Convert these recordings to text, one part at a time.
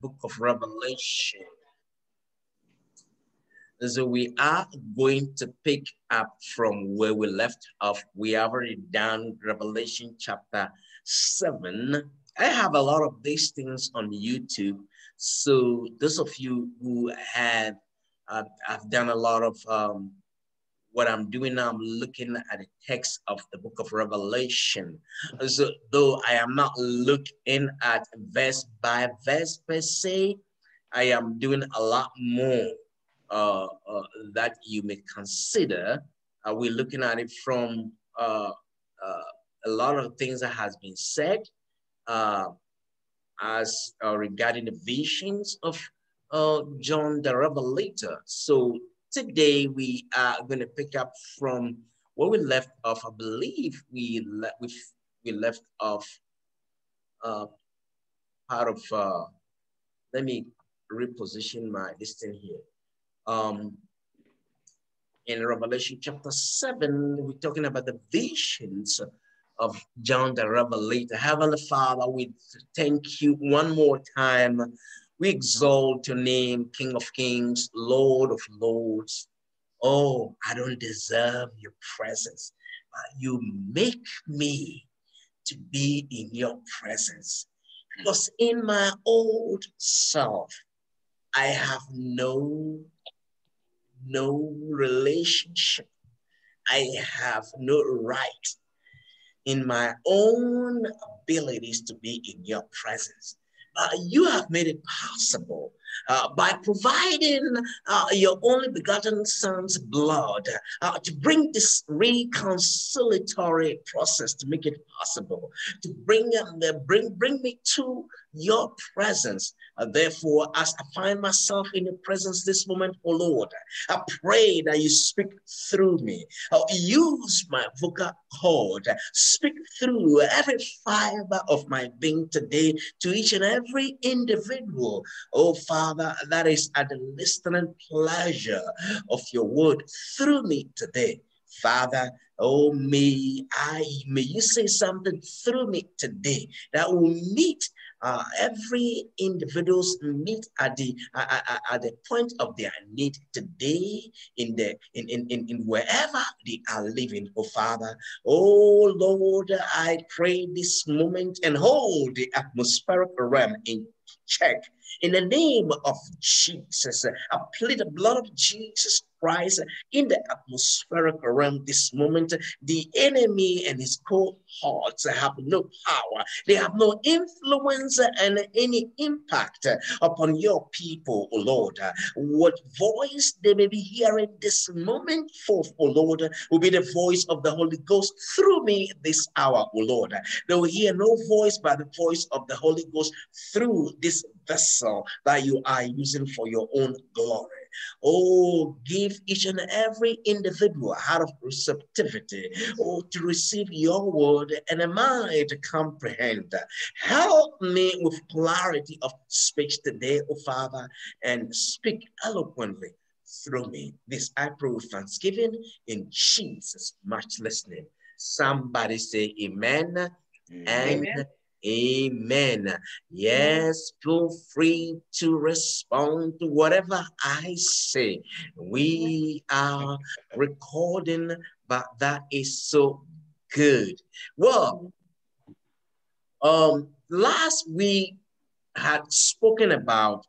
book of Revelation. So we are going to pick up from where we left off. We have already done Revelation chapter 7. I have a lot of these things on YouTube. So those of you who have, uh, I've done a lot of um, what I'm doing now, I'm looking at the text of the book of Revelation. So though I am not looking at verse by verse per se, I am doing a lot more uh, uh, that you may consider. Uh, we're looking at it from uh, uh, a lot of things that has been said uh, as regarding the visions of John the Revelator. So Today we are going to pick up from where we left off. I believe we le we, we left off uh, part of. Uh, let me reposition my listing here. Um, in Revelation chapter seven, we're talking about the visions of John the Revelator. Heavenly Father, we thank you one more time we exalt your name, King of Kings, Lord of Lords. Oh, I don't deserve your presence, but you make me to be in your presence. Because in my old self, I have no, no relationship. I have no right in my own abilities to be in your presence uh, you have made it possible uh, by providing uh, your only begotten son's blood uh, to bring this reconciliatory process to make it possible to bring um, bring bring me to your presence uh, therefore as i find myself in your presence this moment oh lord i pray that you speak through me uh, use my vocal cord speak through every fiber of my being today to each and every individual oh father Father, that is at the listening pleasure of your word through me today. Father, oh may I may you say something through me today that will meet uh, every individual's need at the uh, at the point of their need today in the in, in, in, in wherever they are living oh father oh lord i pray this moment and hold the atmospheric realm in check in the name of Jesus. I plead the blood of Jesus Christ in the atmospheric realm this moment. The enemy and his cohorts have no power. They have no influence and any impact upon your people, O Lord. What voice they may be hearing this moment forth, O Lord, will be the voice of the Holy Ghost through me this hour, O Lord. They will hear no voice but the voice of the Holy Ghost through this vessel that you are using for your own glory. Oh, give each and every individual out of receptivity, oh, to receive your word and a mind to comprehend. Help me with clarity of speech today, oh Father, and speak eloquently through me. This I pray with thanksgiving in Jesus' much listening. Somebody say amen, amen. and Amen. Yes, feel free to respond to whatever I say. We are recording, but that is so good. Well, um, last we had spoken about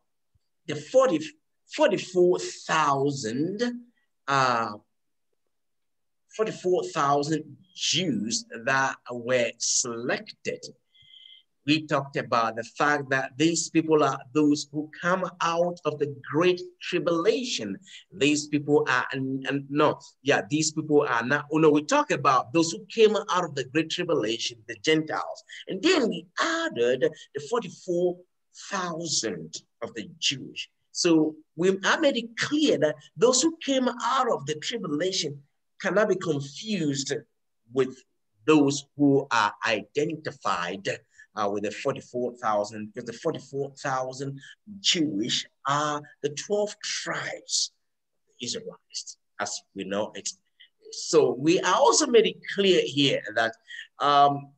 the 40, 44,000 uh, 44,000 Jews that were selected we talked about the fact that these people are those who come out of the great tribulation. These people are, and, and no, yeah, these people are not, oh no, we talk about those who came out of the great tribulation, the Gentiles. And then we added the 44,000 of the Jews. So we, I made it clear that those who came out of the tribulation cannot be confused with those who are identified uh, with the 44,000, because the 44,000 Jewish are the 12 tribes of Israelites, as we know it. So we are also made it clear here that um,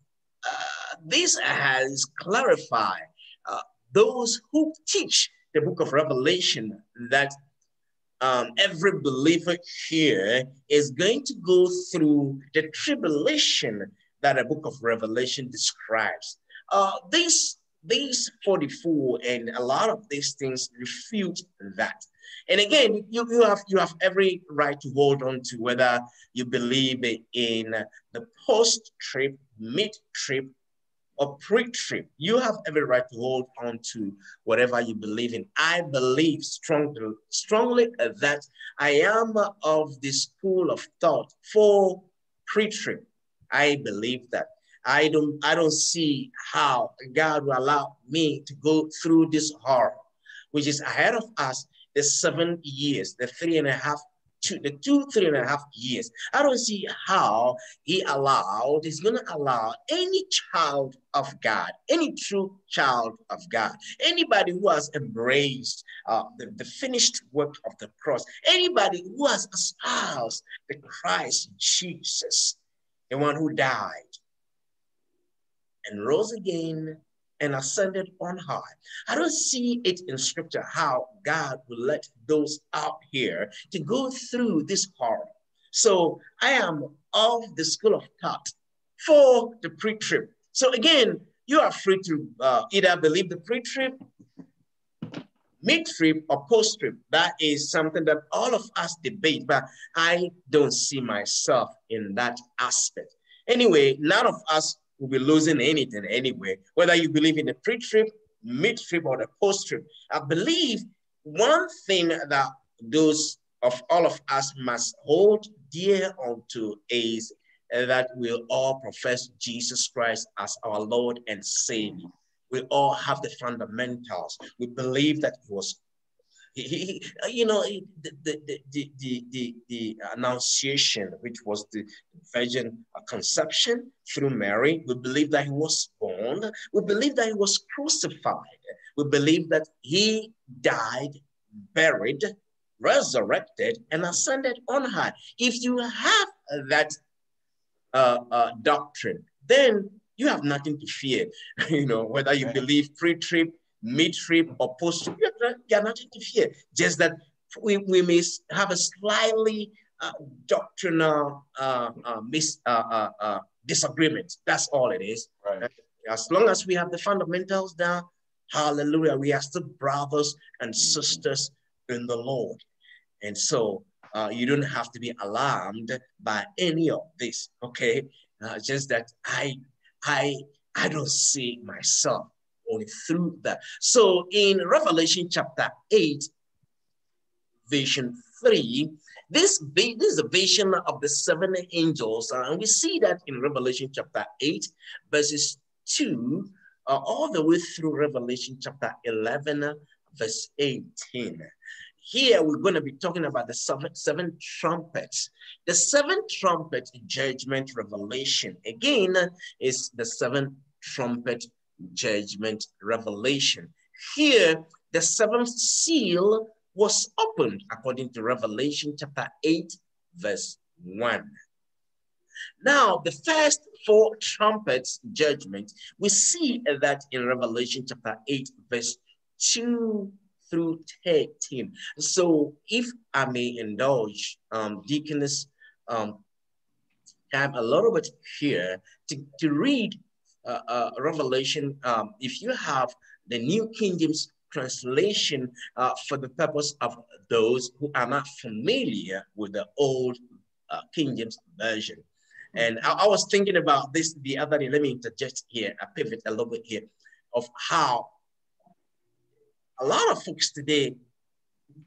uh, this has clarified uh, those who teach the book of Revelation that um, every believer here is going to go through the tribulation that the book of Revelation describes. Uh, these, these 44 and a lot of these things refute that. And again, you, you, have, you have every right to hold on to whether you believe in the post trib, mid trib, or pre trib. You have every right to hold on to whatever you believe in. I believe strongly, strongly that I am of the school of thought for pre trib. I believe that. I don't, I don't see how God will allow me to go through this horror, which is ahead of us, the seven years, the three and a half two, the two, three and a half years. I don't see how he allowed, he's going to allow any child of God, any true child of God, anybody who has embraced uh, the, the finished work of the cross, anybody who has espoused the Christ Jesus, the one who died and rose again and ascended on high. I don't see it in scripture how God will let those out here to go through this horror. So I am of the school of thought for the pre-trib. So again, you are free to uh, either believe the pre-trib, mid-trib, or post-trib. That is something that all of us debate, but I don't see myself in that aspect. Anyway, none of us will be losing anything anyway, whether you believe in the pre trib, mid trib, or the post trib. I believe one thing that those of all of us must hold dear onto is that we all profess Jesus Christ as our Lord and Savior. We all have the fundamentals. We believe that he was he, he, uh, you know, the, the, the, the, the, the annunciation, which was the virgin conception through Mary, we believe that he was born. We believe that he was crucified. We believe that he died, buried, resurrected, and ascended on high. If you have that uh, uh, doctrine, then you have nothing to fear. you know, whether you believe pre-trib, mid-trib or post-trib, you are nothing to fear. Just that we, we may have a slightly uh, doctrinal uh, uh, mis, uh, uh, uh, disagreement. That's all it is. Right. As long as we have the fundamentals down, hallelujah, we are still brothers and sisters in the Lord. And so you don't have to be alarmed by any of this, okay? just that I, I, I don't see myself only through that. So in Revelation chapter 8, vision 3, this, this is a vision of the seven angels. Uh, and we see that in Revelation chapter 8, verses 2, uh, all the way through Revelation chapter 11, verse 18. Here we're going to be talking about the seven, seven trumpets. The seven trumpet judgment revelation, again, is the seven trumpet judgment, revelation. Here, the seventh seal was opened according to Revelation chapter 8, verse 1. Now, the first four trumpets judgment, we see that in Revelation chapter 8, verse 2 through 13. So if I may indulge um, Deaconess um, time a little bit here to, to read uh, uh, Revelation, um, if you have the New King James translation uh, for the purpose of those who are not familiar with the old uh, King James version. And I, I, was thinking about this the other day. Let me interject here, I pivot a little bit here of how a lot of folks today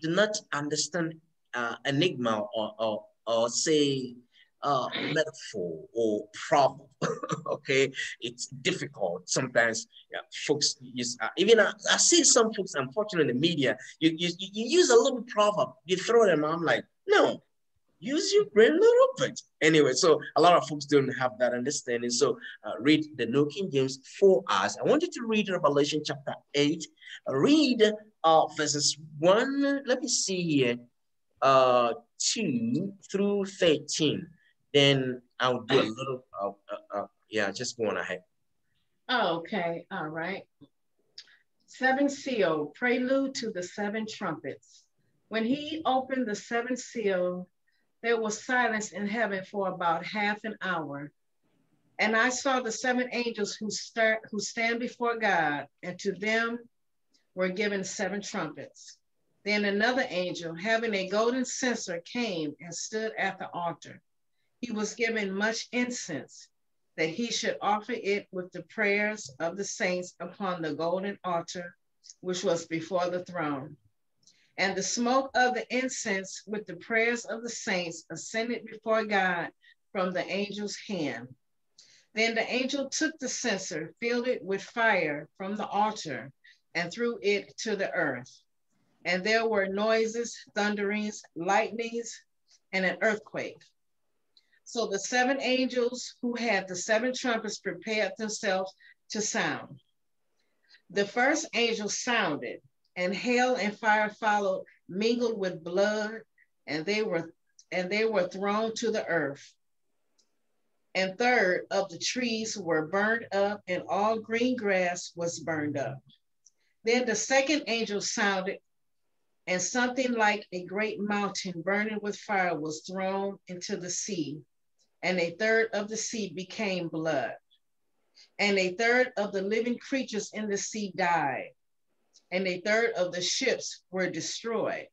do not understand uh, enigma or, or, or say uh, metaphor or problem. okay, it's difficult sometimes. Yeah, folks use uh, even uh, I see some folks, unfortunately, in the media. You, you you use a little proverb, you throw them. I'm like, no, use your brain a little bit. Anyway, so a lot of folks don't have that understanding. So uh, read the New King James for us. I want you to read Revelation chapter 8. Read uh, verses 1, let me see here, uh, 2 through 13 then I'll do a little, uh, uh, uh, yeah, just going ahead. Oh, okay, all right. Seven seal, prelude to the seven trumpets. When he opened the seventh seal, there was silence in heaven for about half an hour. And I saw the seven angels who, start, who stand before God, and to them were given seven trumpets. Then another angel, having a golden censer, came and stood at the altar. He was given much incense, that he should offer it with the prayers of the saints upon the golden altar, which was before the throne. And the smoke of the incense with the prayers of the saints ascended before God from the angel's hand. Then the angel took the censer, filled it with fire from the altar, and threw it to the earth. And there were noises, thunderings, lightnings, and an earthquake. So the seven angels who had the seven trumpets prepared themselves to sound. The first angel sounded, and hail and fire followed, mingled with blood, and they were and they were thrown to the earth and third of the trees were burned up, and all green grass was burned up. Then the second angel sounded, and something like a great mountain burning with fire was thrown into the sea, and a third of the sea became blood. And a third of the living creatures in the sea died, and a third of the ships were destroyed.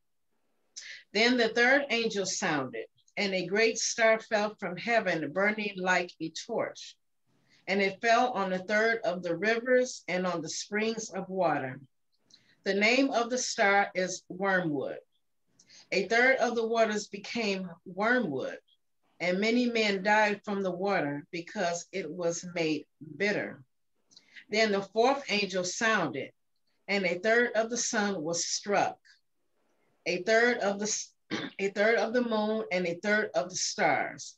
Then the third angel sounded and a great star fell from heaven, burning like a torch. And it fell on a third of the rivers and on the springs of water. The name of the star is wormwood. A third of the waters became wormwood, and many men died from the water because it was made bitter. Then the fourth angel sounded, and a third of the sun was struck. A third of the a third of the moon, and a third of the stars,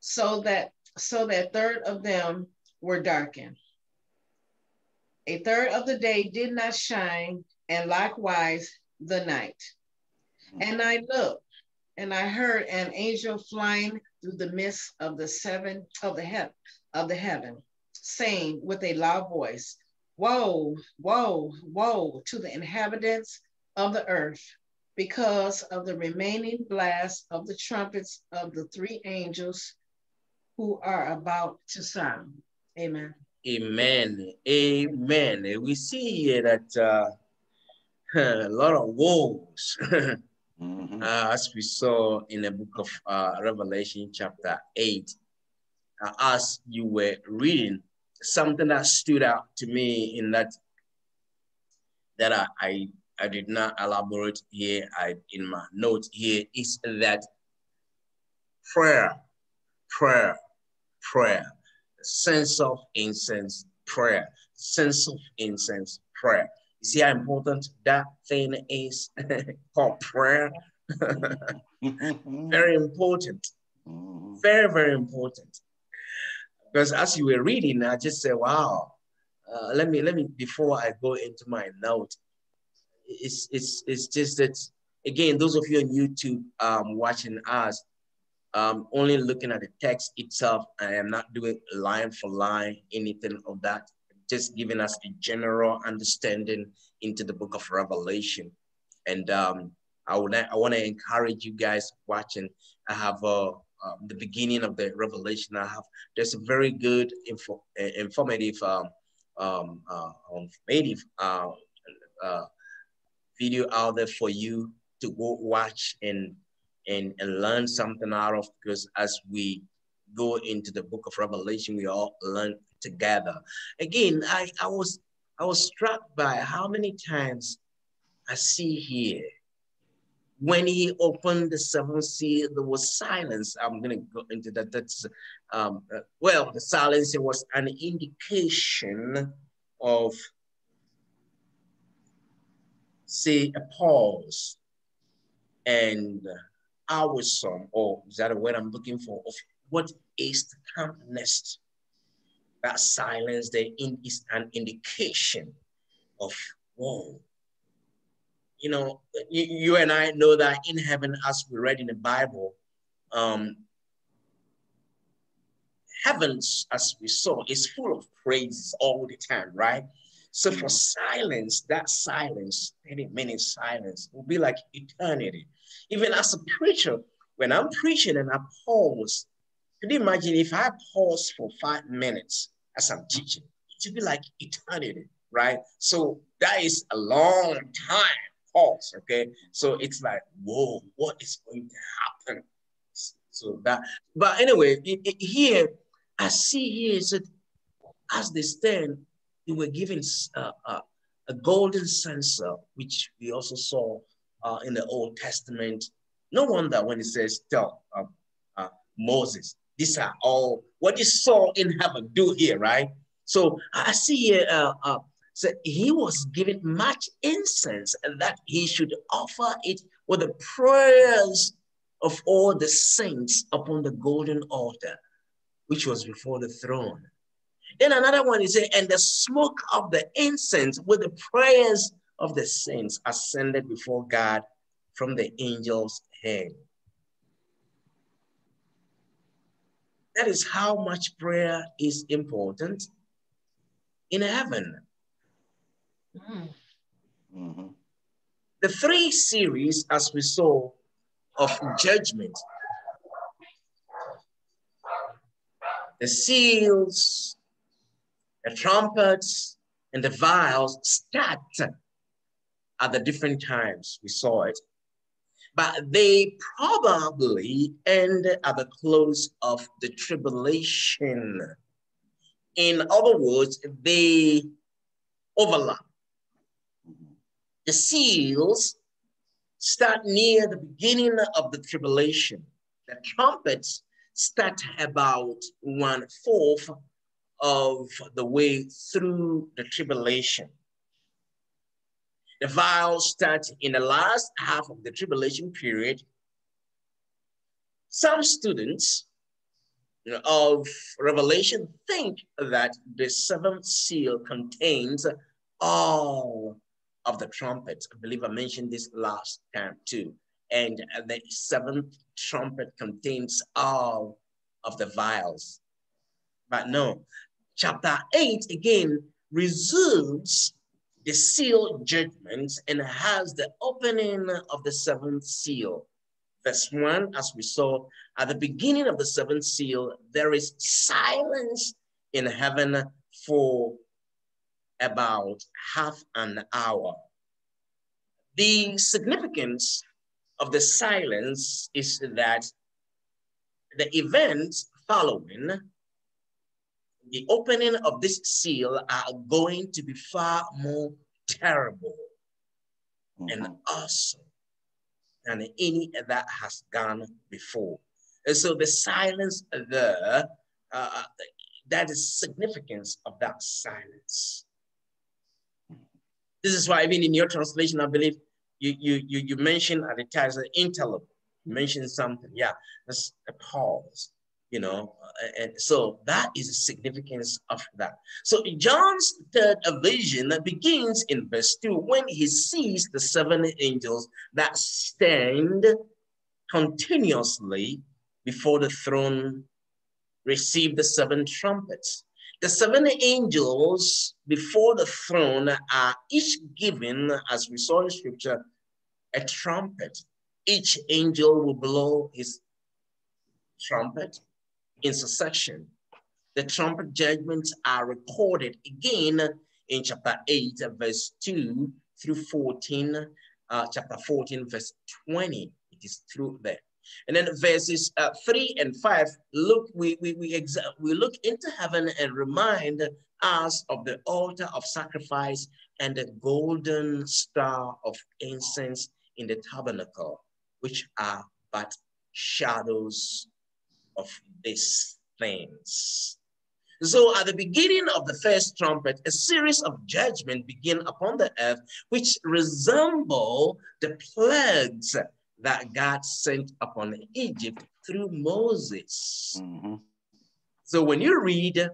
so that so that third of them were darkened. A third of the day did not shine, and likewise the night. And I looked, and I heard an angel flying through the midst of the seven of the heaven of the heaven, saying with a loud voice, Woe, woe, woe to the inhabitants of the earth, because of the remaining blast of the trumpets of the three angels who are about to sound. Amen. Amen. Amen. We see here that uh, a lot of woes, mm-hmm. uh, as we saw in the book of uh, Revelation, chapter 8. Uh, as you were reading, something that stood out to me in that that I, I I did not elaborate here I, in my note here is that prayer, prayer, prayer, sense of incense, prayer, sense of incense, prayer. You see how important that thing is called prayer? very important. Very, very important. Because as you were reading, I just said, wow, uh, let me, let me, before I go into my note, it's it's it's just that again, those of you on YouTube um, watching us, um, only looking at the text itself. I am not doing line for line anything of that. Just giving us a general understanding into the book of Revelation. And um, I I want to encourage you guys watching. I have uh, uh, the beginning of the Revelation. I have there's a very good info, uh, informative um, um, uh, informative uh, uh, video out there for you to go watch and and, and learn something out of because as we go into the book of Revelation, we all learn together. Again, I, I was I was struck by how many times I see here when he opened the seventh seal, there was silence. I'm going to go into that. That's, um, uh, well, the silence was an indication of say a pause and our song, or is that a word I'm looking for, of what is to come next. That silence there is an indication of, whoa. You know, you, you and I know that in heaven, as we read in the Bible, um, heavens, as we saw, is full of praises all the time, right? So for silence, that silence, 30 minutes silence, will be like eternity. Even as a preacher, when I'm preaching and I pause, could you imagine if I pause for five minutes as I'm teaching? It would be like eternity, right? So that is a long time pause, okay? So it's like, whoa, what is going to happen? So that, but anyway, it, it, here, I see here is that as they stand, they were given a golden censer, which we also saw uh, in the Old Testament. No wonder when it says, tell uh, uh, Moses, these are all what you saw in heaven, do here, right? So I see here, uh, so he was given much incense that he should offer it with the prayers of all the saints upon the golden altar, which was before the throne. Then another one is and the smoke of the incense with the prayers of the saints ascended before God from the angel's head. That is how much prayer is important in heaven. Mm. Mm-hmm. The three series, as we saw, of judgment the seals, the trumpets, and the vials start at the different times we saw it. But they probably end at the close of the tribulation. In other words, they overlap. The seals start near the beginning of the tribulation. The trumpets start about one fourth of the way through the tribulation. The vials start in the last half of the tribulation period. Some students of Revelation think that the seventh seal contains all of the trumpets. I believe I mentioned this last time too. And the seventh trumpet contains all of the vials. But no, chapter 8 again resumes the seal judgments and has the opening of the seventh seal. Verse 1, as we saw at the beginning of the seventh seal, there is silence in heaven for about half an hour. The significance of the silence is that the events following the opening of this seal are going to be far more terrible mm -hmm. and mm-hmm. awesome than any that has gone before. And so the silence there, uh, that is significance of that silence. This is why even in your translation, I believe you you you, you mentioned at the time interlope, you mentioned something. Yeah, that's a pause, you know. And so that is the significance of that. So John's third vision that begins in verse 2 when he sees the seven angels that stand continuously before the throne receive the seven trumpets. The seven angels before the throne are each given, as we saw in scripture, a trumpet. Each angel will blow his trumpet in succession. The trumpet judgments are recorded again in chapter 8, verse 2 through 14, uh, chapter 14, verse 20. It is through there. And then verses uh, three and five, look, we, we, we, we look into heaven and remind us of the altar of sacrifice and the golden star of incense in the tabernacle, which are but shadows of these things. So at the beginning of the first trumpet, a series of judgment begin upon the earth, which resemble the plagues that God sent upon Egypt through Moses. Mm-hmm. So when you read,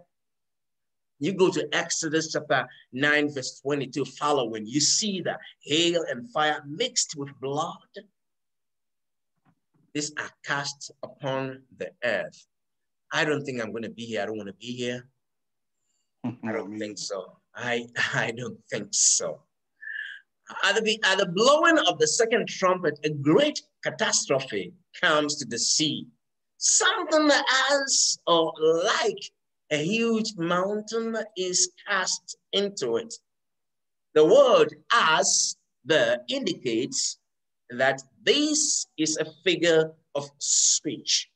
you go to Exodus chapter 9, verse 22, following, you see that hail and fire mixed with blood. These are cast upon the earth. I don't think I'm going to be here. I don't want to be here. I don't think so. I, I don't think so. At the, at the blowing of the second trumpet, a great catastrophe comes to the sea. Something as or like a huge mountain is cast into it. The word as there indicates that this is a figure of speech,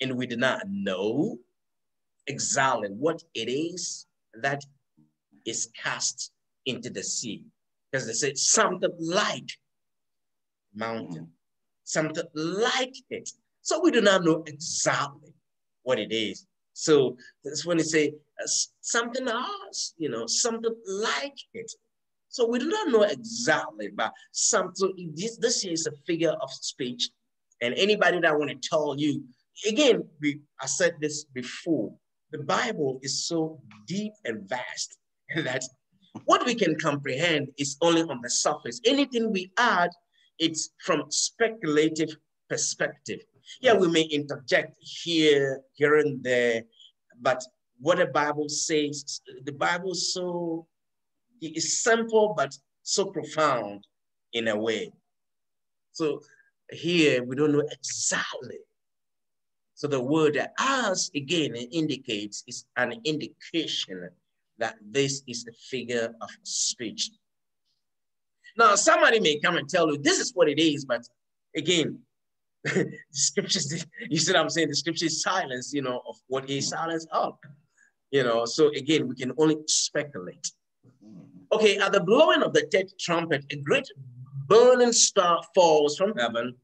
and we do not know exactly what it is that is cast into the sea. Because they say something like mountain, something like it. So we do not know exactly what it is. So that's when they say uh, something else, you know, something like it. So we do not know exactly, but something, this, this is a figure of speech. And anybody that want to tell you, again, we, I said this before, the Bible is so deep and vast that what we can comprehend is only on the surface. Anything we add, it's from speculative perspective. Yeah, we may interject here, here and there, but what the Bible says, the Bible is so is simple but so profound in a way. So here we don't know exactly. So the word as again indicates is an indication that this is a figure of speech. Now, somebody may come and tell you this is what it is, but again, the scriptures, you see what I'm saying? The scripture is silence, you know, of what is silence of. You know, so again, we can only speculate. Mm-hmm. Okay, at the blowing of the third trumpet, a great burning star falls from heaven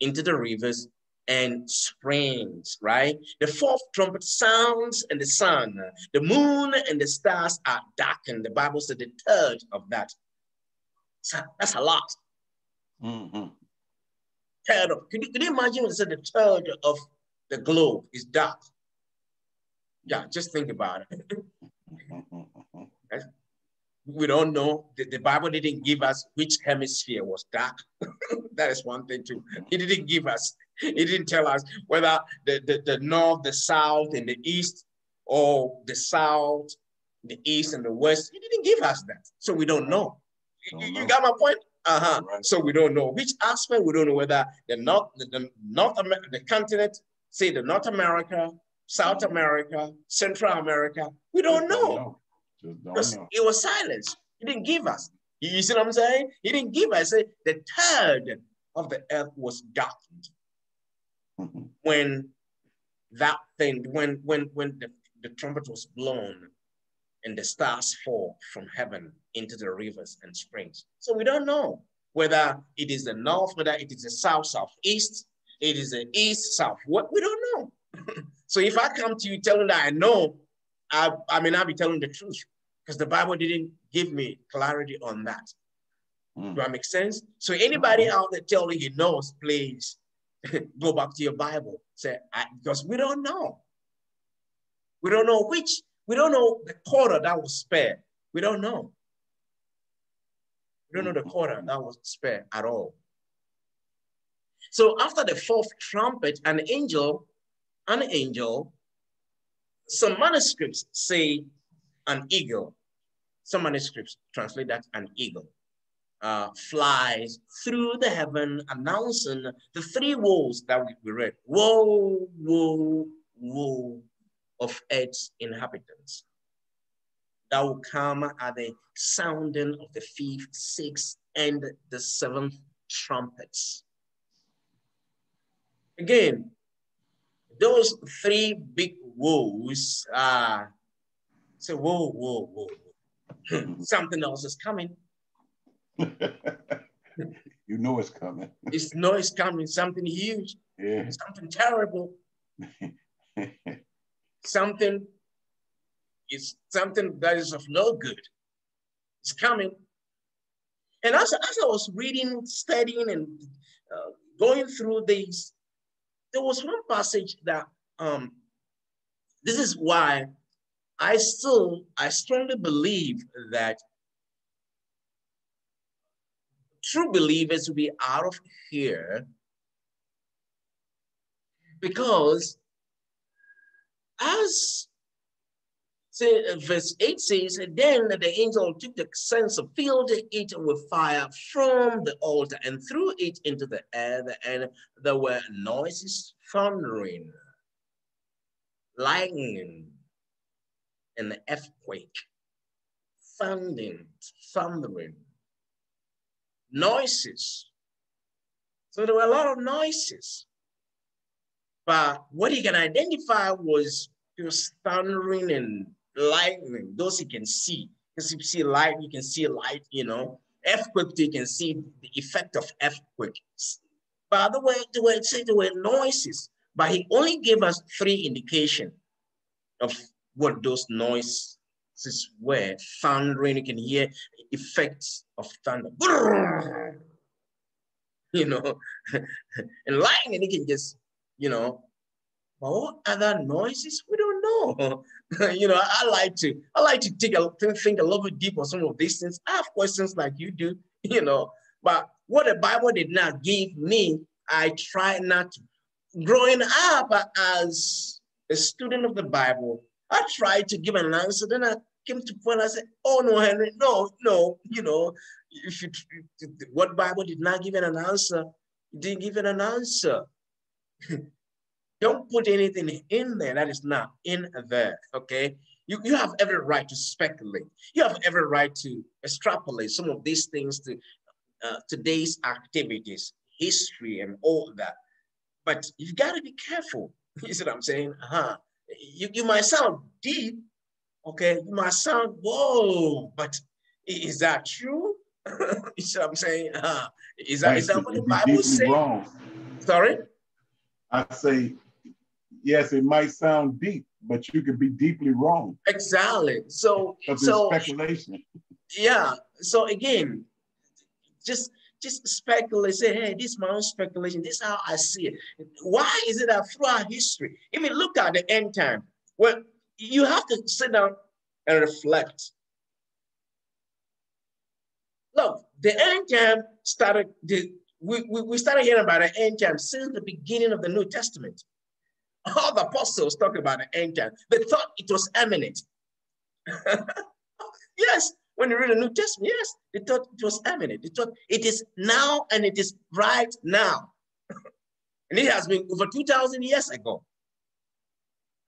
into the rivers and springs, right? The fourth trumpet sounds and the sun, the moon and the stars are darkened. The Bible said the third of that. So that's a lot. Mm-hmm. Third of, can you, can you imagine when it said the third of the globe is dark? Yeah, just think about it. we don't know. The, the, Bible didn't give us which hemisphere was dark. that is one thing too. He didn't give us He didn't tell us whether the, the, the north, the south, and the east, or the south, the east, and the west. He didn't give us that. So we don't know. Don't you, know. you, got my point? Uh-huh. Right. So we don't know which aspect. We don't know whether the North, the, the North America, the continent, say the North America, South America, Central America. We don't know. Because it was silence. He didn't give us. You see what I'm saying? He didn't give us. Say the third of the earth was darkened. Mm-hmm. When that thing, when when when the, the trumpet was blown and the stars fall from heaven into the rivers and springs. So we don't know whether it is the north, whether it is the south, southeast, it is the east, south. What we don't know. so if I come to you telling that I know, I, I may not be telling the truth because the Bible didn't give me clarity on that. Mm. Do that make sense? So anybody out there telling you knows, please go back to your Bible. Say, because we don't know. We don't know which, we don't know the quarter that was spared. We don't know. We don't know the quarter that was spared at all. So after the fourth trumpet, an angel, an angel, some manuscripts say an eagle. Some manuscripts translate that an eagle. Uh, flies through the heaven announcing the three woes that we read. Woe, woe, woe of earth's inhabitants. That will come at the sounding of the fifth, sixth, and the seventh trumpets. Again, those three big woes are say, whoa, whoa, whoa, something else is coming. you know it's coming. it's know it's coming, something huge, yeah. something terrible, something is something that is of no good. It's coming. And as, as I was reading, studying, and uh, going through these, there was one passage that um, this is why I still, I strongly believe that true believers will be out of here because as See, verse 8 says, Then the angel took the censer, filled it with fire from the altar, and threw it into the air, and there were noises, thundering, lightning, and earthquake, thundering, thundering, noises. So there were a lot of noises. But what he can identify was just thundering and lightning, those he can see. Because if you see light, you can see light, you know. Earthquake, you can see the effect of earthquake. By the way, the way, say the way noises, but he only gave us three indication of what those noises were. Thundering, you can hear effects of thunder. You know, and lightning, you can just, you know, but what other noises? We don't know. you know, I like to I like to take a think a little bit deep on some of these things. I have questions like you do, you know. But what the Bible did not give me, I try not to. Growing up as a student of the Bible, I tried to give an answer. Then I came to point. I said, "Oh no, Henry, no, no. You know, if you what Bible did not give an answer, didn't give an answer." Don't put anything in there that is not in there, okay? You, you have every right to speculate. You have every right to extrapolate some of these things to uh, today's activities, history, and all that. But you've got to be careful. You see what I'm saying? Uh-huh. You, you might sound deep, okay? You might sound, whoa, but is that true? you see what I'm saying? Uh-huh. Is that, is that what the Bible says? Sorry? I say yes, it might sound deep, but you could be deeply wrong. Exactly. So, so speculation. Yeah. So again, just just speculate. Say, hey, this is my own speculation. This is how I see it. Why is it that throughout history, I mean, look at the end time. Well, you have to sit down and reflect. Look, the end time started. The, we, we, we started hearing about the end time since the beginning of the New Testament. All the apostles talk about the end time. They thought it was imminent. yes, when you read the New Testament, yes, they thought it was imminent. They thought it is now and it is right now. and it has been over 2,000 years ago.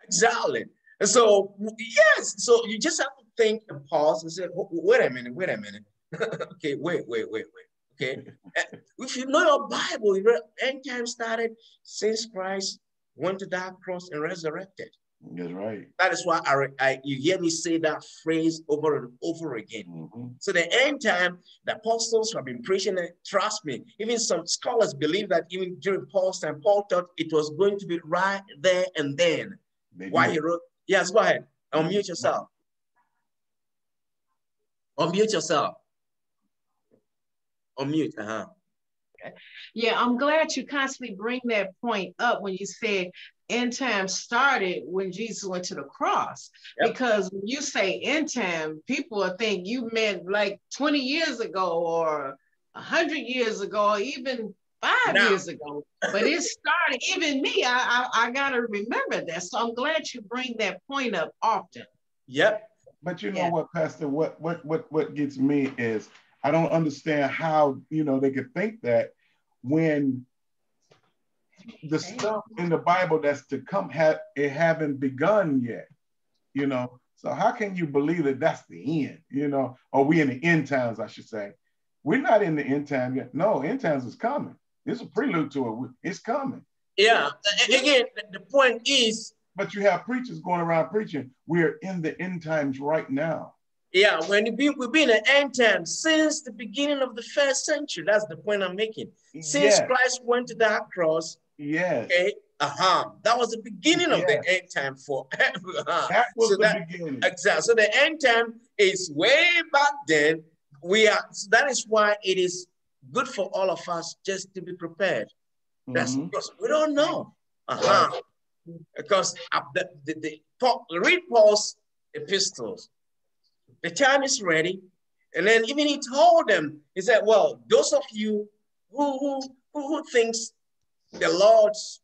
Exactly. And so, yes, so you just have to think and pause and say, oh, wait a minute, wait a minute. okay, wait, wait, wait, wait. Okay. if you know your Bible, your end time started since Christ went to that cross and resurrected. That's right. That is why I, I, you hear me say that phrase over and over again. Mm-hmm. So the end time, the apostles who have been preaching it, trust me, even some scholars believe that even during Paul's time, Paul thought it was going to be right there and then. Maybe. Why he wrote, yes, go ahead. Unmute yourself. Unmute yourself. Unmute, uh-huh. Yeah, I'm glad you constantly bring that point up when you said end time started when Jesus went to the cross. Yep. Because when you say end time, people think you meant like 20 years ago or 100 years ago, or even five now. years ago. But it started, even me, I, I, I got to remember that. So I'm glad you bring that point up often. Yep. But you know yeah. what, Pastor, what, what, what, what gets me is I don't understand how, you know, they could think that when the stuff in the Bible that's to come ha- it haven't begun yet, you know. So how can you believe that that's the end, you know? Or we in the end times, I should say. We're not in the end time yet. No, end times is coming. It's a prelude to it. It's coming. Yeah. Again, the point is. But you have preachers going around preaching. We're in the end times right now. Yeah, when be, we've been in end times since the beginning of the first century. That's the point I'm making. Since yes. Christ went to that cross. Yes. Okay. Uh-huh. That was the beginning of the end time for uh-huh. That was so the that, beginning. Exactly. So the end time is way back then. We are so that is why it is good for all of us just to be prepared. That's mm-hmm. because we don't know. Uh-huh. Because the, the, the Paul, read Paul's epistles the time is ready. And then even he told them, he said, well, those of you who, who, who, thinks the Lord's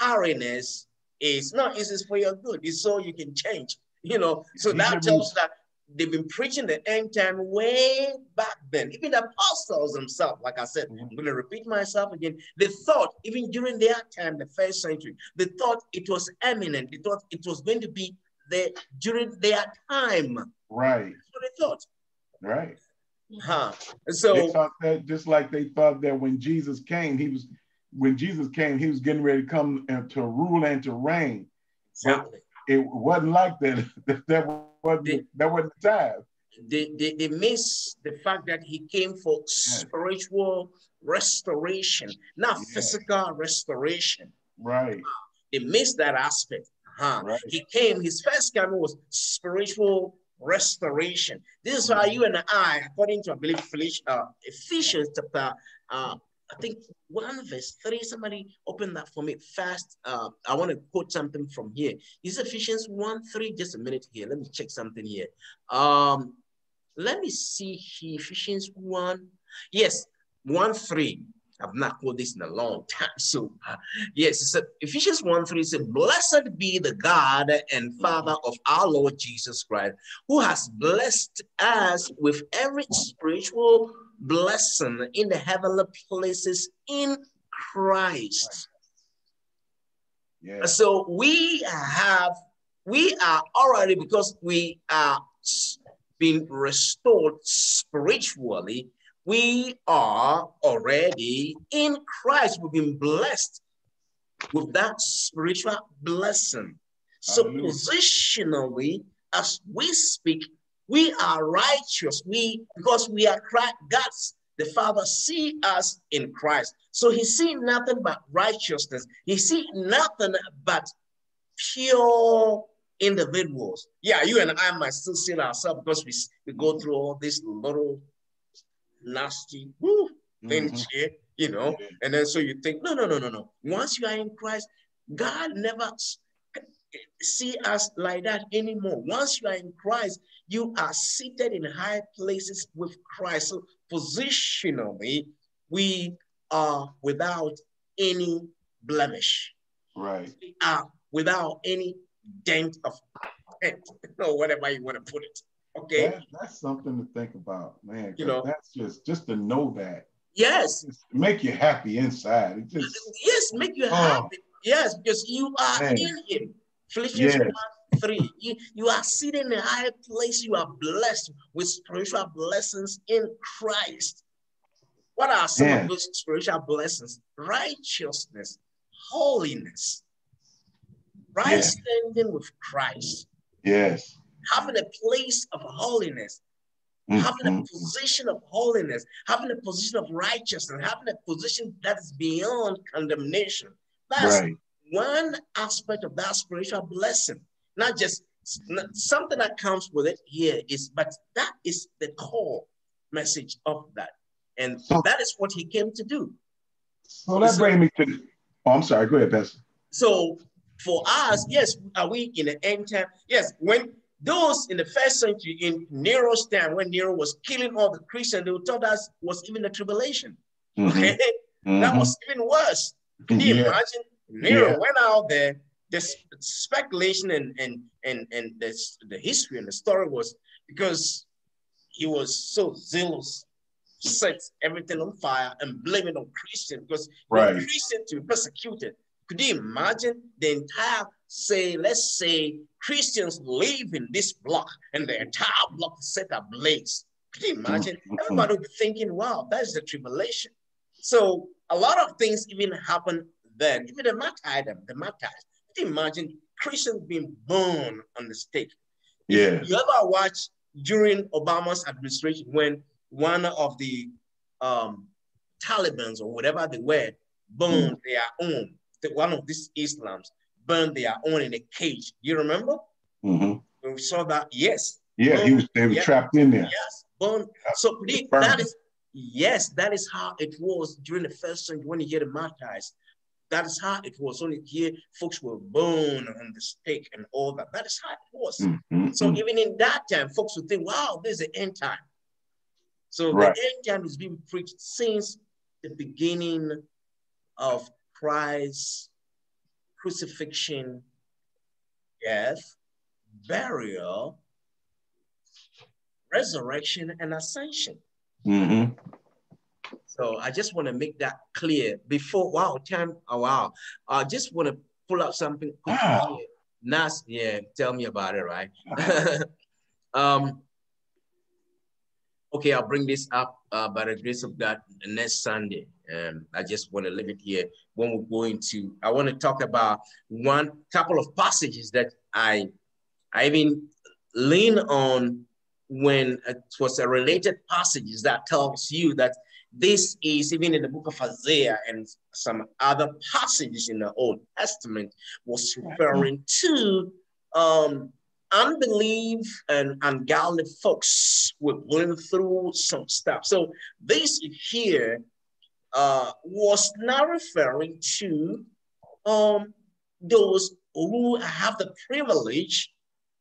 tiriness is not, is for your good. It's so you can change. You know, so that tells that they've been preaching the end time way back then. Even the apostles themselves, like I said. I'm going to repeat myself again. They thought, even during their time, the first century, they thought it was eminent. They thought it was going to be there during their time. Right. That's what they thought. Right. Huh. So they thought that just like they thought that when Jesus came, he was when Jesus came, he was getting ready to come and to rule and to reign. Exactly. But it wasn't like that. that wasn't they, that wasn't the time. They, they, they miss the fact that he came for yes. spiritual restoration, not yes. physical restoration. Right. They miss that aspect. Huh? Right. He came, his first coming was spiritual restoration. This is why you and I, according to I believe uh, Ephesians chapter, uh, I think one verse three. Somebody open that for me fast. Uh, I want to quote something from here. Is Ephesians one three? Just a minute here. Let me check something here. Um, let me see here. Ephesians one. Yes, one three. I've not quoted this in a long time. So, uh, yes, it's a, Ephesians 1 3 says, Blessed be the God and Father of our Lord Jesus Christ, who has blessed us with every spiritual blessing in the heavenly places in Christ. Yeah. So we have, we are already, because we are being restored spiritually, we are already in Christ. We've been blessed with that spiritual blessing. So Hallelujah. positionally, as we speak, we are righteous. We because we are Christ, God's the Father see us in Christ. So he see nothing but righteousness. He see nothing but pure individuals. Yeah, you and I might still see ourselves because we, we go through all these little nasty woo, things mm-hmm. here, you know. And then so you think, no, no, no, no, no. Once you are in Christ, God never see us like that anymore. Once you are in Christ, you are seated in high places with Christ. So positionally, we are without any blemish. Right. We are without any dent of or whatever you want to put it. Okay. That, that's something to think about, man. You know, that's just just to know that. Yes. make you happy inside. It just yes, make you oh. happy. Yes, because you are man. in him. Philippians yes. 1 3. You, you are sitting in a high place. You are blessed with spiritual blessings in Christ. What are some of those spiritual blessings? Righteousness, holiness, right yes. standing with Christ. Yes having a place of holiness, mm-hmm. having a position of holiness, having a position of righteousness, having a position that is beyond condemnation. That's right. one aspect of that spiritual blessing. Not just something that comes with it here is, but that is the core message of that. And so, that is what he came to do. So that so, brings me to, oh, I'm sorry, go ahead, Pastor. So for us, yes, are we in the end time? Yes, when those in the first century, in Nero's time, when Nero was killing all the Christians, they thought that was even the tribulation. Mm-hmm. Okay? Mm-hmm. That was even worse. Can you yeah. imagine? Nero yeah. went out there. The speculation and and and and the, the history and the story was because he was so zealous, set everything on fire and blame it on Christian because right. Christian to be persecuted. Could you imagine the entire say, let's say Christians live in this block and the entire block is set ablaze. Can you imagine? Mm-hmm. Everybody would be thinking, wow, that's the tribulation. So a lot of things even happen then. Even the martyrdom, the martyrs. Can you imagine Christians being burned on the stake? Yeah. You ever watch during Obama's administration when one of the um, Taliban's or whatever they were burned mm. their own, the, one of these Islams burned their own in a cage. You remember? Mm-hmm. When we saw that, yes. Yeah, he was they were trapped in there. Yes, burned. So that is yes, that is how it was during the first century when you hear the martyrs. That is how it was. Only here, folks were burned on the stake and all that. That is how it was. Mm-hmm. So even in that time, folks would think, "Wow, this is the end time." So right. the end time is being preached since the beginning of Christ's crucifixion, death, burial, resurrection, and ascension. Mm-hmm. So I just want to make that clear before. Wow, time. Oh, wow. I just want to pull out something. Wow. Nas, yeah, tell me about it, right? um, okay, I'll bring this up uh, by the grace of God next Sunday. Um, I just want to leave it here. When we're going to, I want to talk about one couple of passages that I, I even lean on when it was a related passages that tells you that this is even in the book of Isaiah and some other passages in the Old Testament was referring to um, unbelief and ungodly folks were going through some stuff. So this here uh, was not referring to um, those who have the privilege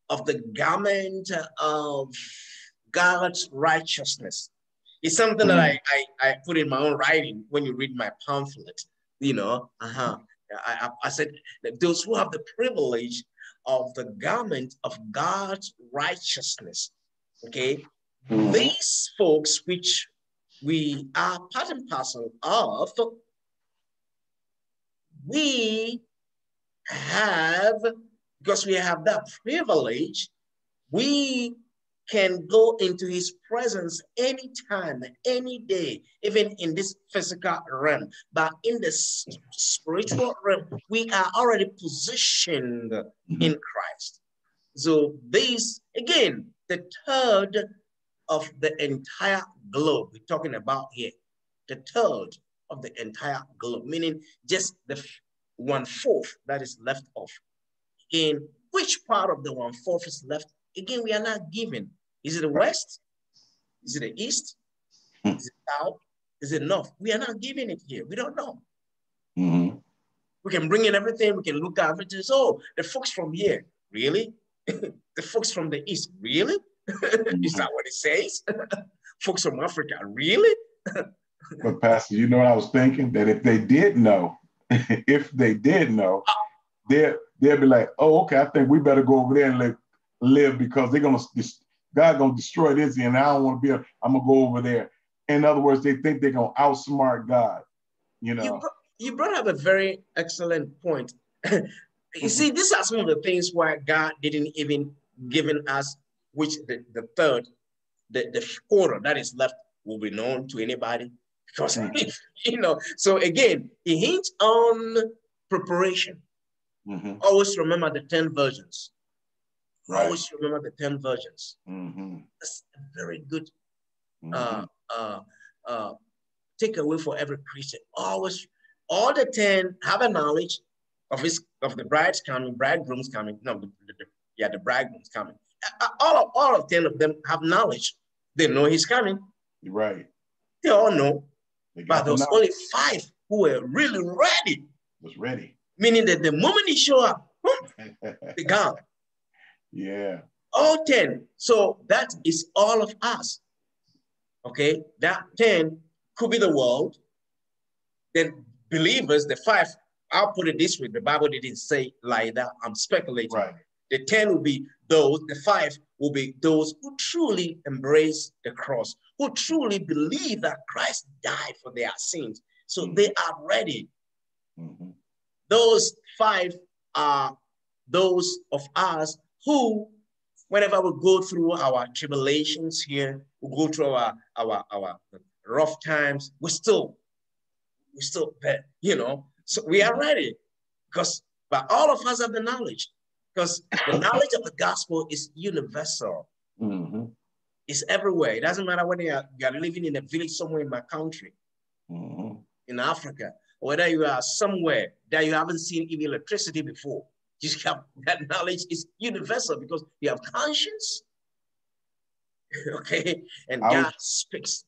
of the garment of God's righteousness. It's something mm-hmm. that I, I, I put in my own writing when you read my pamphlet, you know, uh-huh. I, I said that those who have the privilege of the garment of God's righteousness, okay, mm-hmm. these folks which we are part and parcel of, we have, because we have that privilege, we can go into his presence anytime, any day, even in this physical realm. But in the spiritual realm, we are already positioned in Christ. So this, again, the third of the entire globe we're talking about here, the third of the entire globe, meaning just the one fourth that is left off. In which part of the one fourth is left? Again, we are not given is it the west? Is it the east? Mm-hmm. Is it south? Is it north? We are not giving it here. We don't know. Mm-hmm. We can bring in everything. We can look at it. Oh, the folks from here, really? the folks from the east, really? mm-hmm. Is that what it says? folks from Africa, really? but Pastor, you know what I was thinking? That if they did know, if they did know, uh, they'll they'll be like, oh, okay, I think we better go over there and live, live because they're gonna God gonna destroy this, and I don't want to be. A, I'm gonna go over there. In other words, they think they're gonna outsmart God. You know. You, you brought up a very excellent point. you see, these are some of the things why God didn't even given us, which the, the third, the, the quarter that is left will be known to anybody. Because mm-hmm. you know, so again, he hints on preparation. Mm-hmm. Always remember the 10 virgins. Right. Always remember the 10 virgins. Mm-hmm. That's a very good mm-hmm. uh, uh, uh, takeaway for every Christian. Always, all the 10 have a knowledge of his of the bride's coming, bridegroom's coming. No, the, the, yeah, the bridegroom's coming. All of all of 10 of them have knowledge. They know he's coming. Right. They all know. They but there was only five who were really ready. Was ready. Meaning that the moment he showed up, they gone. Yeah. All 10. So that is all of us. Okay. That 10 could be the world. Then believers, the five, I'll put it this way. The Bible didn't say like that. I'm speculating. Right. The 10 will be those, the five will be those who truly embrace the cross, who truly believe that Christ died for their sins. So mm-hmm. they are ready. Mm-hmm. Those five are those of us who, whenever we go through our tribulations here, we go through our, our, our rough times, we still, we still, you know, so we are ready because, but all of us have the knowledge because the knowledge of the gospel is universal. Mm-hmm. It's everywhere. It doesn't matter whether you are, you are, living in a village somewhere in my country, mm-hmm. in Africa, or whether you are somewhere that you haven't seen even electricity before. You have that knowledge is universal because you have conscience. okay, and I God was, speaks.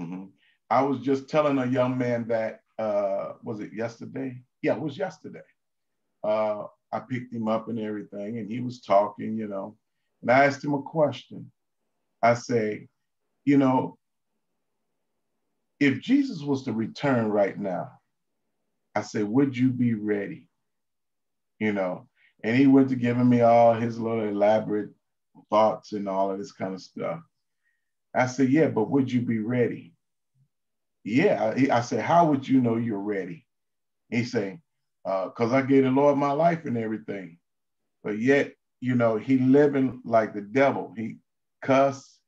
Mm-hmm. I was just telling a young man that uh, was it yesterday? Yeah, it was yesterday. Uh, I picked him up and everything, and he was talking, you know, and I asked him a question. I say, you know, if Jesus was to return right now, I said, would you be ready? You know, And he went to giving me all his little elaborate thoughts and all of this kind of stuff. I said, yeah, but would you be ready? Yeah. I, said, how would you know you're ready? He said, because uh, I gave the Lord my life and everything. But yet, you know, he living like the devil. He cuss.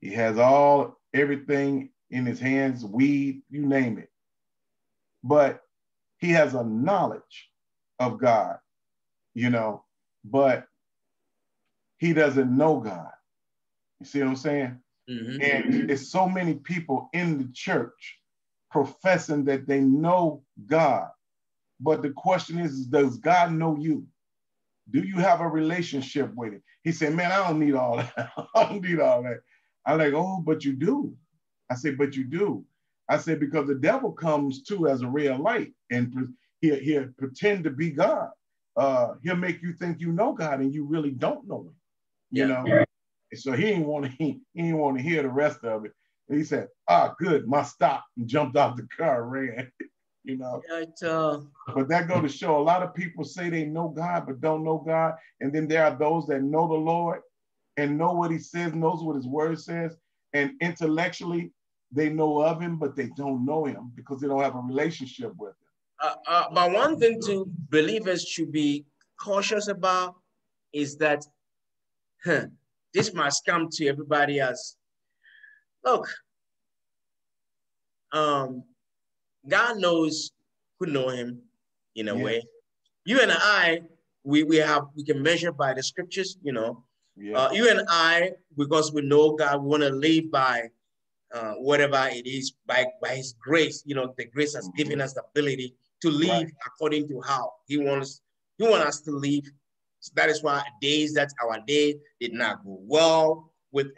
He has all everything in his hands, weed, you name it. But he has a knowledge of God, you know, but he doesn't know God. You see what I'm saying? Mm-hmm. And there's so many people in the church professing that they know God. But the question is, does God know you? Do you have a relationship with him? He said, Man, I don't need all that. I don't need all that. I'm like, Oh, but you do. I said, But you do. I said, Because the devil comes too as a ray of light and he'll, he'll pretend to be God. Uh, he'll make you think you know God and you really don't know him. You yeah. know? So he didn't want to he, he didn't want to hear the rest of it. And he said, Ah, good, my stop, and jumped out the car, ran. you know. Yeah, it, uh... But that go to show a lot of people say they know God but don't know God, and then there are those that know the Lord and know what He says, knows what His Word says, and intellectually they know of Him, but they don't know Him because they don't have a relationship with Him. Uh, uh, but one thing to believers should be cautious about is that huh, this must come to everybody as look. Um, God knows who know him in a yeah. way. You and I, we, we have we can measure by the scriptures, you know. Yeah. Uh, you and I, because we know God, we want to live by uh, whatever it is, by, by his grace, you know, the grace has mm-hmm. given us the ability to live right. according to how he wants he wants us to live. So that is why days that our day did not go well with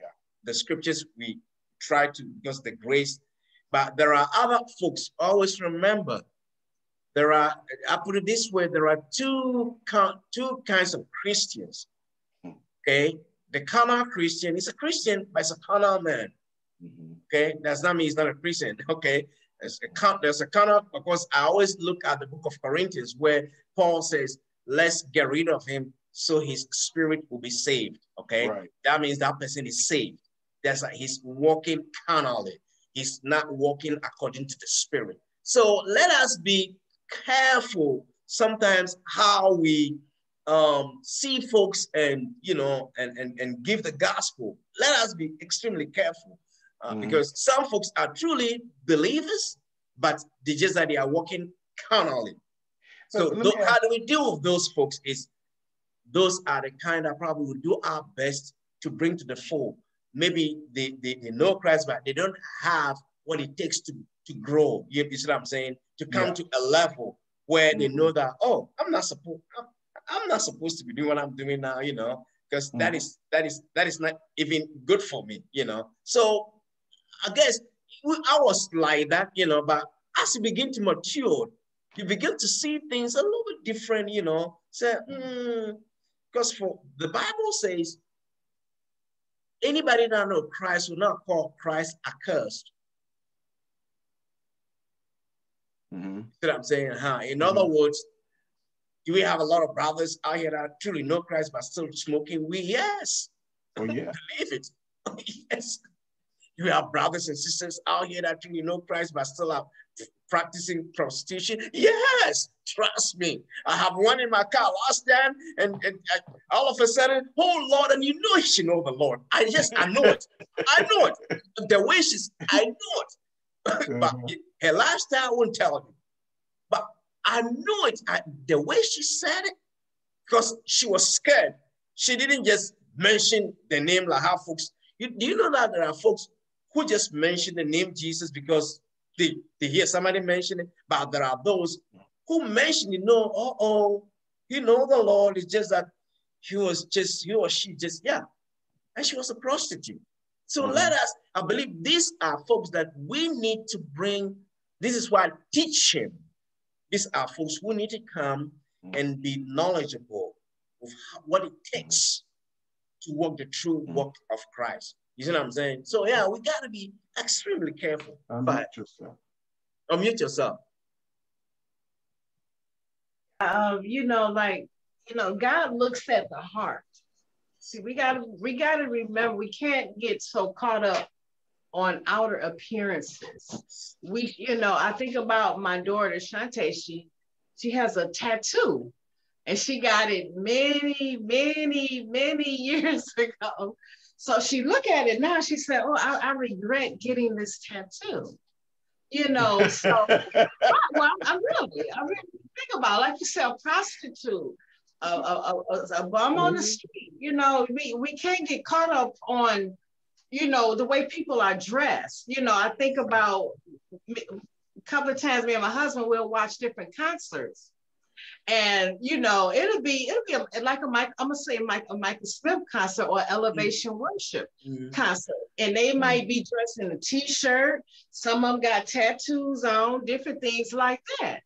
the scriptures, we try to because the grace but there are other folks, always remember, there are, I put it this way, there are two, two kinds of Christians, okay? The carnal Christian is a Christian, but it's a carnal man, mm-hmm. okay? Does not mean he's not a Christian, okay? There's a, there's a carnal, because I always look at the book of Corinthians where Paul says, let's get rid of him so his spirit will be saved, okay? Right. That means that person is saved. That's like he's walking carnally He's not walking according to the spirit. So let us be careful sometimes how we um, see folks and you know and, and and give the gospel. Let us be extremely careful uh, mm-hmm. because some folks are truly believers, but they just that they are walking carnally. So th- how do we deal with those folks? Is those are the kind that probably will do our best to bring to the fore. maybe they, they, they know Christ, but they don't have what it takes to, to grow. You, you see what I'm saying? To come yeah. to a level where mm-hmm. they know that, oh, I'm not supposed I'm, I'm, not supposed to be doing what I'm doing now, you know, because mm-hmm. that is that is that is not even good for me, you know. So I guess I was like that, you know, but as you begin to mature, you begin to see things a little bit different, you know. Say, because mm, for the Bible says Anybody that know Christ will not call Christ accursed. Mm-hmm. See what I'm saying? Huh? In mm-hmm. other words, do we have a lot of brothers out here that truly know Christ but still smoking weed? Yes. Oh, yeah. Believe it. yes. You have brothers and sisters out here that truly know Christ but still are practicing prostitution? Yes, trust me. I have one in my car last time, and, and, all of a sudden, oh Lord, and you know she know the Lord. I just, I know it. I know it. The way she's, I know it. but uh-huh. her lifestyle won't tell me. But I know it. I, the way she said it, because she was scared. She didn't just mention the name like how folks. You, do you know that there are folks who just mention the name Jesus because they, they hear somebody mention it, but there are those who mention you know, oh, oh, you know the Lord, it's just that he was just, he or she just, yeah. And she was a prostitute. So mm-hmm. let us, I believe these are folks that we need to bring, this is why teach him. These are folks who need to come mm-hmm. and be knowledgeable of what it takes to walk the true mm-hmm. work of Christ. You see what I'm saying? So yeah, we got to be extremely careful. Unmute yourself. Unmute yourself. Um, you know, like you know, God looks at the heart. See, we gotta we gotta remember we can't get so caught up on outer appearances. We, you know, I think about my daughter Shante. She she has a tattoo, and she got it many, many, many years ago. So she look at it now. She said, "Oh, I, I regret getting this tattoo." You know, so well, I really, I really think about, it. like you said, a prostitute, a, a, a, a bum on the mm-hmm. street. You know, we we can't get caught up on, you know, the way people are dressed. You know, I think about a couple of times me and my husband will watch different concerts and you know it'll be it'll be a, like a Mike I'm gonna say Mike a Michael Smith concert or elevation mm-hmm. worship mm-hmm. concert, and they mm-hmm. might be dressed in a t-shirt. Some of them got tattoos on, different things like that.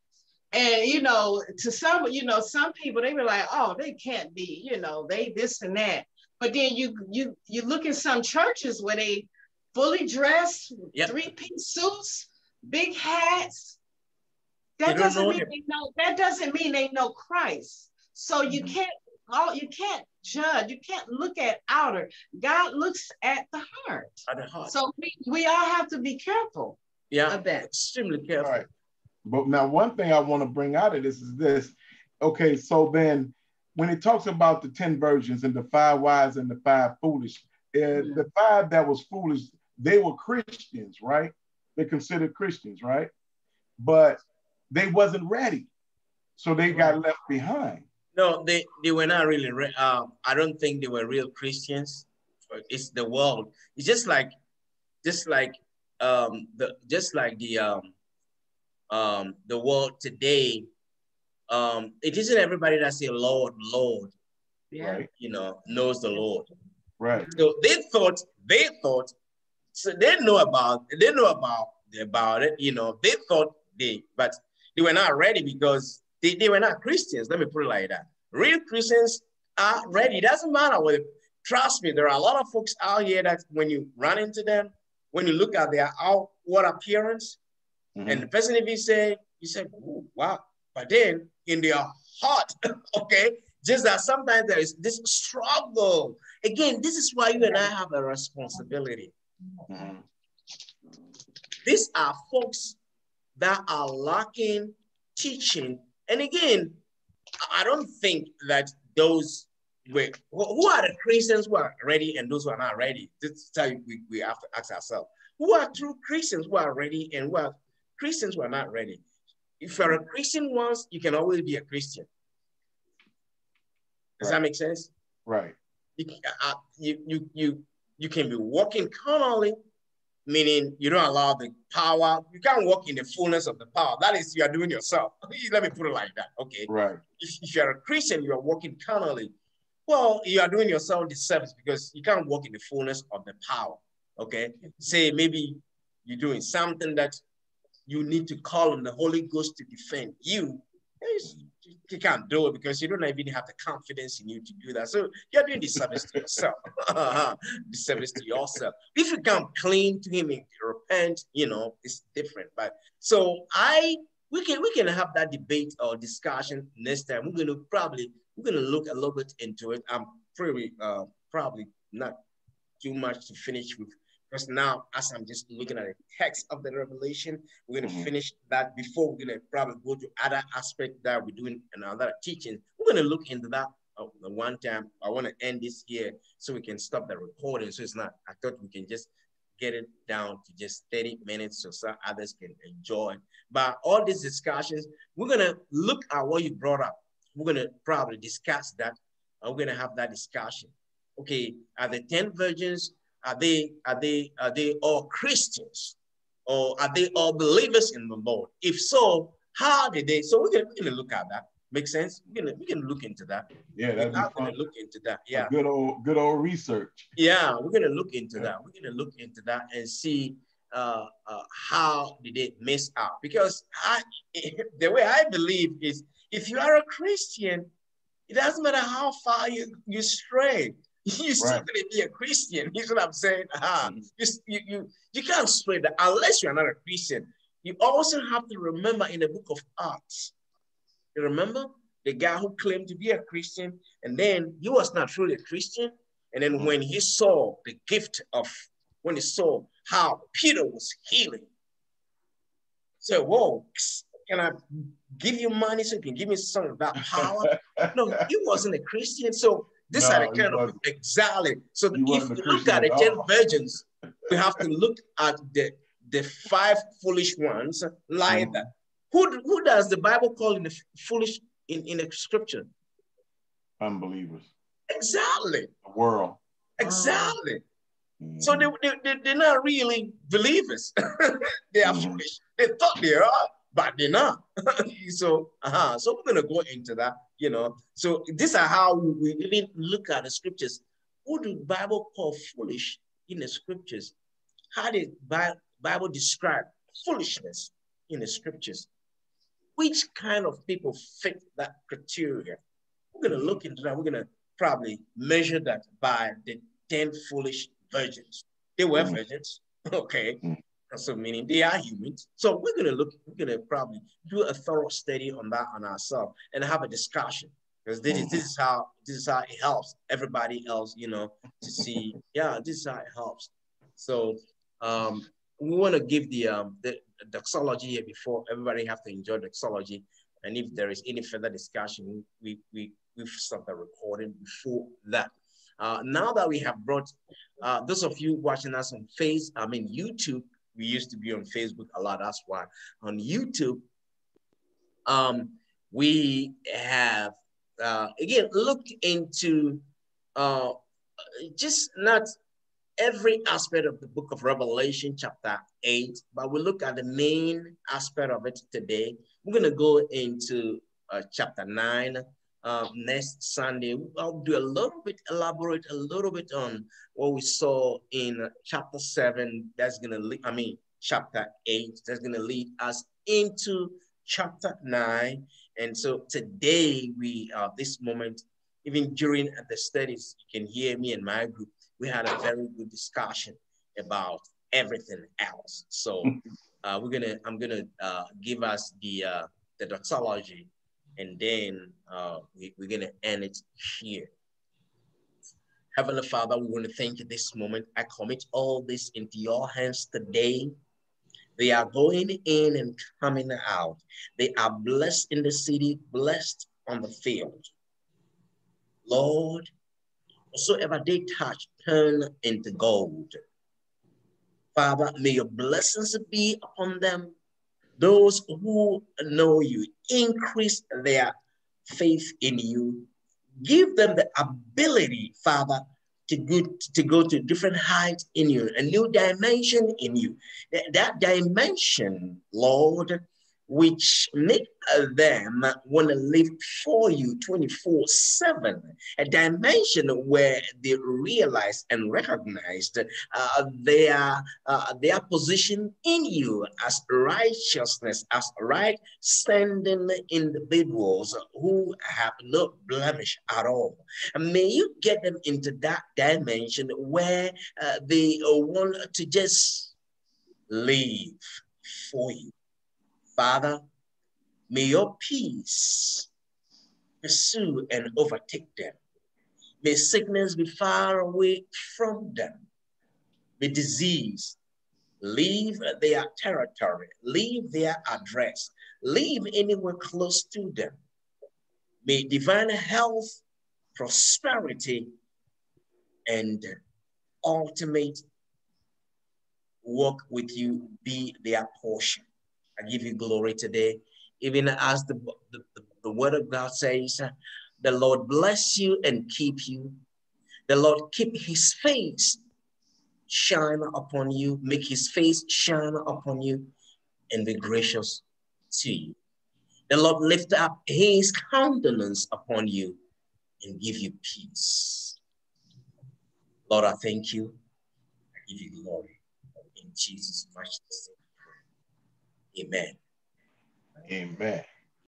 And you know, to some, you know, some people they were like, oh, they can't be, you know, they this and that. But then you you you look in some churches where they fully dressed, yep. three piece suits, big hats, that doesn't mean they know. That doesn't mean they know Christ. So you mm-hmm. can't. Oh, you can't judge. You can't look at outer. God looks at the heart. At the heart. So we, we all have to be careful. Yeah, of that. Extremely careful. Right. But now, one thing I want to bring out of this is this. Okay, so then when it talks about the 10 virgins and the five wise and the five foolish, uh, mm-hmm. the five that was foolish, they were Christians, right? They considered Christians, right? But they wasn't ready. So they got left behind. No, they, they were not really, re- uh, I don't think they were real Christians. It's the world. It's just like, just like, um, the, just like the, um, um, the world today. Um, it isn't everybody that say Lord, Lord, yeah. Right? you know, knows the Lord. Right. So they thought, they thought, so they know about, they know about about it, you know, they thought they, but they were not ready because they, they were not Christians. Let me put it like that. Real Christians are ready. It doesn't matter what. Trust me, there are a lot of folks out here that when you run into them, when you look at their outward appearance, mm-hmm. and the person if you say, you say, wow, but then in their heart, okay, just that sometimes there is this struggle. Again, this is why you and I have a responsibility. Mm-hmm. These are folks that are lacking teaching. And again, I don't think that those were, who are the Christians who are ready and those who are not ready? This tell you we, we have to ask ourselves. Who are true Christians who are ready and who are Christians who are not ready? If you're a Christian once, you can always be a Christian. Does right. that make sense? Right. You, uh, you, you, you, you can be walking carnally meaning you don't allow the power. You can't walk in the fullness of the power. That is, you are doing yourself. Let me put it like that. Okay. Right. If, if you're a Christian, you are walking carnally. Well, you are doing yourself disservice because you can't walk in the fullness of the power. Okay. Say maybe you're doing something that you need to call on the Holy Ghost to defend you you can't do it because you don't even have the confidence in you to do that. So you're doing disservice to yourself. disservice to yourself. If you come clean to him and repent, you know, it's different. But so I we can we can have that debate or discussion next time. We're gonna probably we're gonna look a little bit into it. I'm pretty uh, probably not too much to finish with because now, as I'm just looking at the text of the revelation, we're going to mm-hmm. finish that before we're going to probably go to other aspects that we're doing in other teaching. We're going to look into that uh, one time. I want to end this here so we can stop the recording. So it's not, I thought we can just get it down to just 30 minutes so some others can enjoy. But all these discussions, we're going to look at what you brought up. We're going to probably discuss that. And we're going to have that discussion. Okay, are the 10 virgins are they are they are they all Christians? Or are they all believers in the Lord? If so, how did they? So we're gonna, we're gonna look at that. Make sense? We can we can look into that. Yeah, that's we're gonna look into that. Yeah. Good old good old research. Yeah, we're gonna look into yeah. that. We're gonna look into that and see uh, uh, how did they miss out? Because I, the way I believe is, if you are a Christian, it doesn't matter how far you you stray. You're still right. gonna be a Christian. You know what I'm saying? Uh-huh. You, you, you, you can't spread that unless you're not a Christian. You also have to remember in the book of Acts. You remember the guy who claimed to be a Christian, and then he was not truly a Christian. And then when he saw the gift of, when he saw how Peter was healing, said, Whoa, can I give you money so you can give me some of that power? no, he wasn't a Christian. So this no, are the kind of exactly. So if you look at the 10 virgins, we have to look at the, the five foolish ones like mm. that. Who, who does the Bible call in the foolish in, in the scripture? Unbelievers. Exactly. The world. Exactly. Mm. So they, they, they, are not really believers. they are mm. foolish. They thought they are, but they're not. so, uh-huh. so we're going to go into that, you know. So these are how we even look at the scriptures. Who do Bible call foolish in the scriptures? How did Bible describe foolishness in the scriptures? which kind of people fit that criteria? We're going to look into that. We're going to probably measure that by the 10 foolish virgins. They were mm. virgins, okay? So meaning they are humans. So we're going to look, we're going to probably do a thorough study on that on ourselves and have a discussion because this, is, this is how this is how it helps everybody else, you know, to see, yeah, this is how it helps. So um, we want to give the um the doxology here before everybody have to enjoy doxology. And if there is any further discussion, we we we've stopped the recording before that. Uh, now that we have brought uh, those of you watching us on Face, I mean YouTube, we used to be on Facebook a lot. That's why on YouTube, um, we have uh, again looked into uh, just not every aspect of the book of Revelation, chapter 8, but we look at the main aspect of it today. We're going to go into uh, chapter 9 uh, next Sunday. I'll do a little bit, elaborate a little bit on what we saw in chapter 7. That's going to lead, I mean, chapter 8, that's going to lead us into chapter 9. And so today, we, uh, this moment, even during the studies, you can hear me and my group we had a very good discussion about everything else. So uh, we're gonna, I'm gonna uh, give us the uh, the doxology, and then uh, we, we're gonna end it here. Heavenly Father, we want to thank you this moment. I commit all this into your hands today. They are going in and coming out. They are blessed in the city, blessed on the field. Lord, whatsoever they touch turn into gold. Father, may your blessings be upon them. Those who know you, increase their faith in you. Give them the ability, Father, to go, to go to different heights in you, a new dimension in you. That, that dimension, Lord, which make them want to live for you 24 7, a dimension where they realize and recognize uh, their, uh, their position in you as righteousness, as right standing individuals who have no blemish at all. May you get them into that dimension where uh, they want to just live for you Father, may your peace pursue and overtake them. May sickness be far away from them. May disease leave their territory, leave their address, leave anywhere close to them. May divine health, prosperity, and ultimate work with you be their portion. I give you glory today. Even as the, the, the word of God says, the Lord bless you and keep you. The Lord keep his face shine upon you, make his face shine upon you, and be gracious to you. The Lord lift up his countenance upon you and give you peace. Lord, I thank you. I give you glory. In Jesus' name. Amen. Amen.